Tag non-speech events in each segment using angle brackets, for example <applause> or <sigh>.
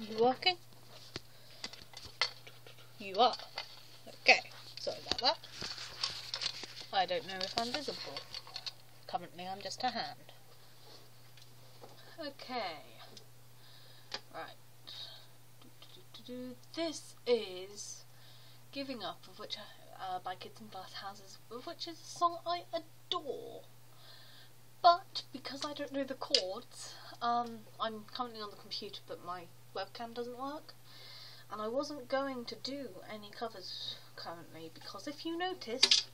You working? You are. Okay, sorry about that. I don't know if I'm visible. Currently, I'm just a hand. Okay. Right. This is Giving Up, of which I, uh, by Kids in Glass Houses, of which is a song I adore. But because I don't know the chords, um, I'm currently on the computer, but my webcam doesn't work. And I wasn't going to do any covers currently because if you notice,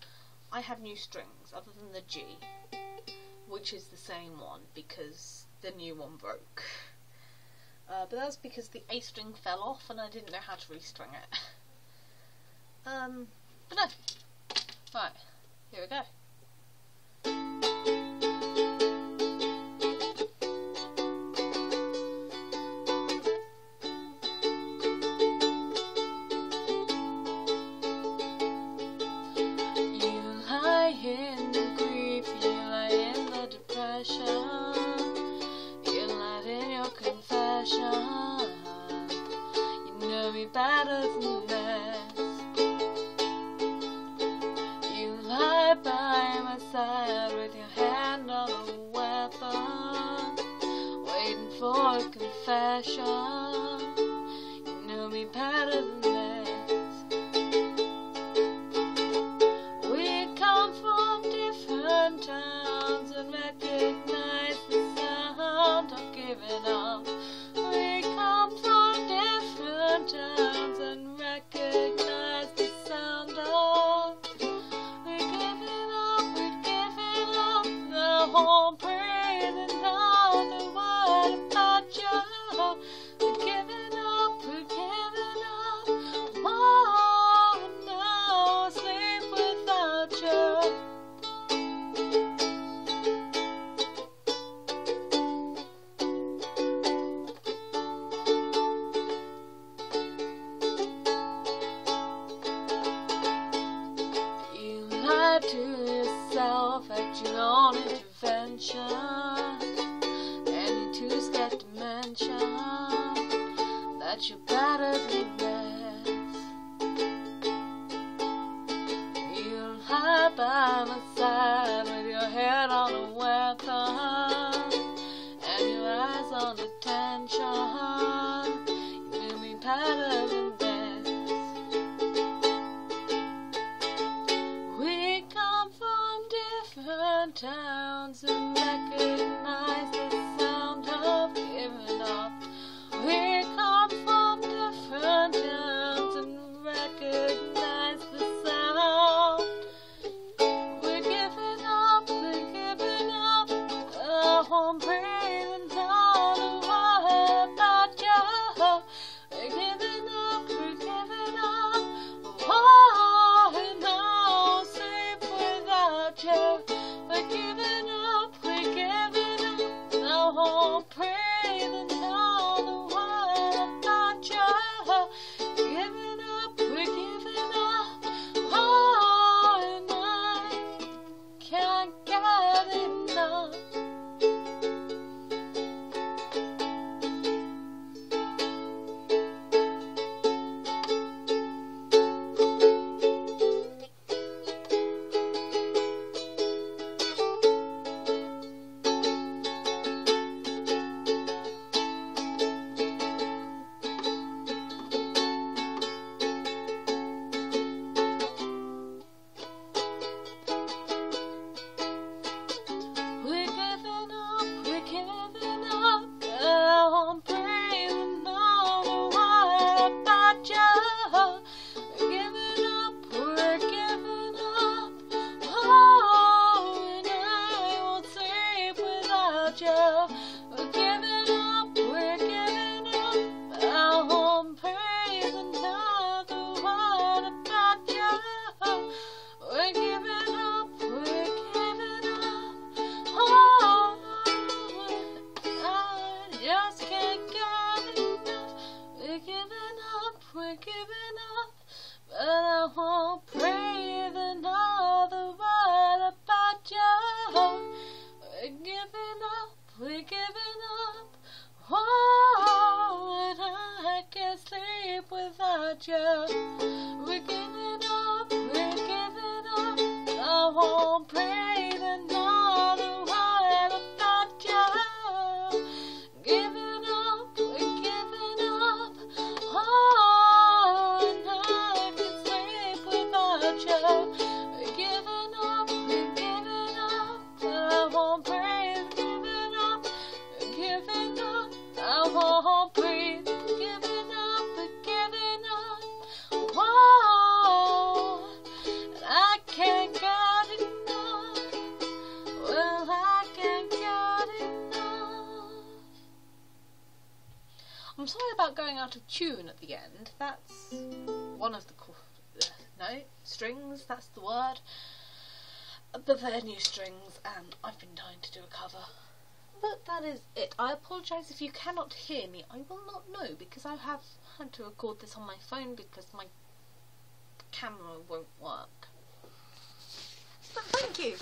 I have new strings other than the G, which is the same one because the new one broke. Uh, but that's because the A string fell off and I didn't know how to restring it. <laughs> um, but no. Right, here we go. Confession. You know me better than this. We come from different towns and recognize the sound of giving up. We come from different towns and recognize the sound of we're giving up, we're giving up the whole at your own intervention, scared to mention that you're better than different towns and recognize breathing without can't sleep without you. We're giving up, we're giving up. I won't pray. Tune at the end. That's one of the uh, no strings. That's the word. But they're new strings, and I've been dying to do a cover. But that is it. I apologise if you cannot hear me. I will not know because I have had to record this on my phone because my camera won't work. But thank you.